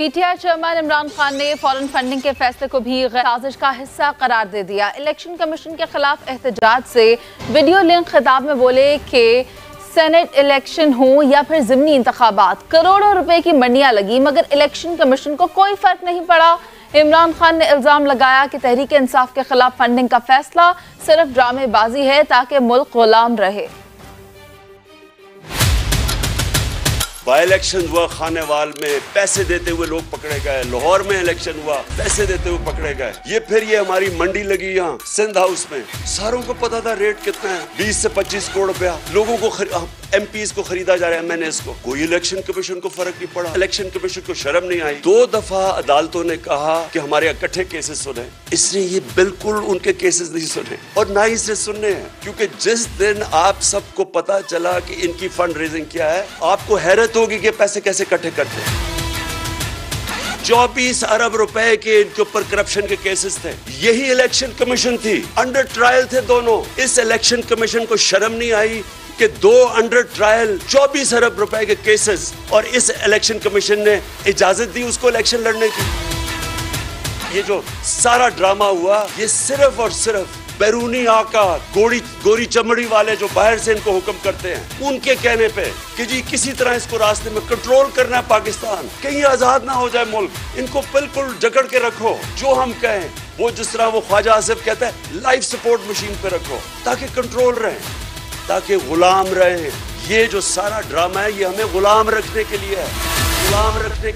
PTI chairman Imran Khan ने foreign funding के फैसले को भी साजिश का हिस्सा करार दे दिया। इलेक्शन कमीशन के खिलाफ एहतजाज से वीडियो लिंक खिताब में बोले कि सेनेट इलेक्शन हो या फिर जिमनी इंतबात करोड़ों रुपए की मंडियाँ लगी, मगर इलेक्शन कमीशन को कोई फ़र्क नहीं पड़ा। इमरान खान ने इल्ज़ाम लगाया कि तहरीक इंसाफ के खिलाफ फंडिंग का फैसला सिर्फ़ ड्रामेबाजी है ताकि मुल्क गुलाम रहे। बाई इलेक्शन हुआ खाने वाल में, पैसे देते हुए लोग पकड़े गए। लाहौर में इलेक्शन हुआ, पैसे देते हुए पकड़े गए। ये फिर ये हमारी मंडी लगी यहाँ, सिंध हाउस में। सारों को पता था रेट कितना है? 20 से 25 करोड़ रुपया। लोगों को एम को खरीदा जा रहा है एमएनएस को। कोई इलेक्शन कमीशन को फ़र्क नहीं पड़ा। इलेक्शन कमीशन को शर्म नहीं आई। दो दफ़ा अदालतों ने कहा कि हमारे इकट्ठे केसेस सुने। इसने ये बिल्कुल उनके केसेस नहीं सुने। और ना ही से सुनने हैं। क्योंकि जिस दिन आप सबको पता चला कि इनकी फंड रेजिंग क्या है, आपको हैरत होगी कि पैसे कैसे इकट्ठे करते हैं। चौबीस अरब रुपए के इनके ऊपर करप्शन के केसेस थे। यही इलेक्शन कमीशन थी। अंडर ट्रायल थे दोनों। इस इलेक्शन कमीशन को शर्म नहीं आई। कि दो अंडर ट्रायल 24 अरब रुपए के केसेस और इस इलेक्शन कमीशन ने इजाज़त दी उसको इलेक्शन लड़ने की। ये जो सारा ड्रामा हुआ, ये सिर्फ़ और सिर्फ़ बैरूनी आका, गोरी गोरी चमड़ी वाले जो बाहर से इनको हुक्म करते हैं, उनके कहने पे कि जी किसी तरह इसको रास्ते में कंट्रोल करना है पाकिस्तान। कहीं आज़ाद ना हो जाए मुल्क, इनको बिल्कुल जकड़ के रखो। जो हम कहें, वो जिस तरह वो ख्वाजा आसिफ कहता है लाइफ सपोर्ट मशीन पे रखो, ताकि कंट्रोल रहे। ताकि गुलाम रहे। ये जो सारा ड्रामा है, ये हमें गुलाम रखने के लिए है। गुलाम रखने